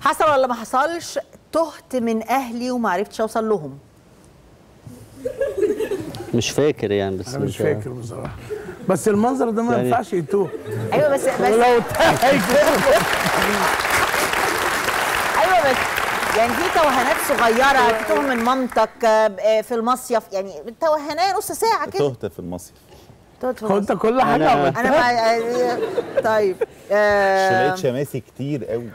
حصل ولا ما حصلش؟ تهت من أهلي وما عرفتش أوصل لهم. مش فاكر يعني بس أنا مش فاكر بصراحة. بس المنظر ده ما يعني- ينفعش يتوه. أيوه بس بس ولو أيوه بس يعني في توهانات صغيرة تتوه من مامتك آه، آه، في المصيف. يعني توهانات نص ساعة كده. تهت في المصيف. تهت في هو انت المصيف. كل حاجة أنا- عملتها أنا مع... آه، طيب آه... شميت شماسي كتير قوي.